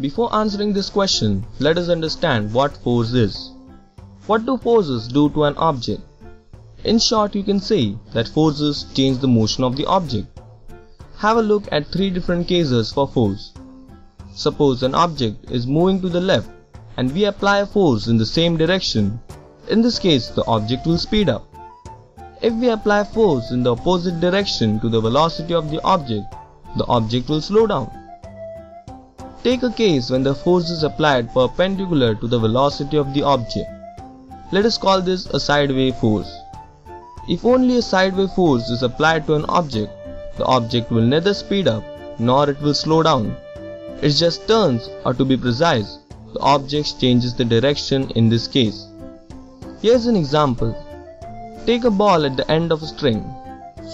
Before answering this question, let us understand what force is. What do forces do to an object? In short, you can say that forces change the motion of the object. Have a look at three different cases for force. Suppose an object is moving to the left and we apply a force in the same direction. In this case, the object will speed up. If we apply force in the opposite direction to the velocity of the object, the object will slow down. Take a case when the force is applied perpendicular to the velocity of the object. Let us call this a sideway force. If only a sideway force is applied to an object, the object will neither speed up nor it will slow down. It just turns or to be precise, the object changes the direction in this case. Here's an example. Take a ball at the end of a string.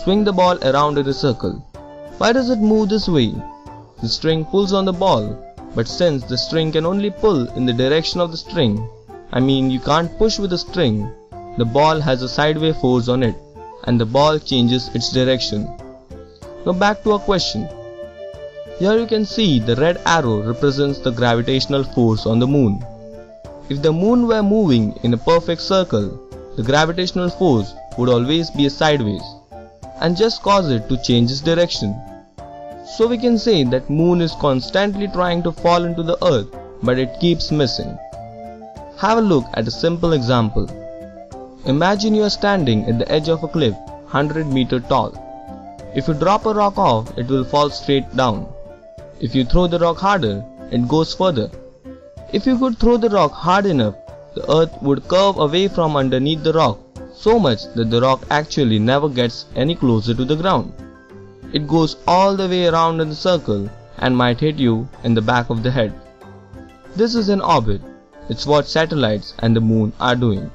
Swing the ball around in a circle. Why does it move this way? The string pulls on the ball, but since the string can only pull in the direction of the string, I mean you can't push with a string, the ball has a sideway force on it and the ball changes its direction. Now back to our question. Here you can see the red arrow represents the gravitational force on the moon. If the moon were moving in a perfect circle, the gravitational force would always be a sideways and just cause it to change its direction. So we can say that moon is constantly trying to fall into the earth but it keeps missing. Have a look at a simple example. Imagine you are standing at the edge of a cliff 100 meter tall. If you drop a rock off, it will fall straight down. If you throw the rock harder, it goes further. If you could throw the rock hard enough, the earth would curve away from underneath the rock so much that the rock actually never gets any closer to the ground. It goes all the way around in a circle and might hit you in the back of the head. This is an orbit. It's what satellites and the moon are doing.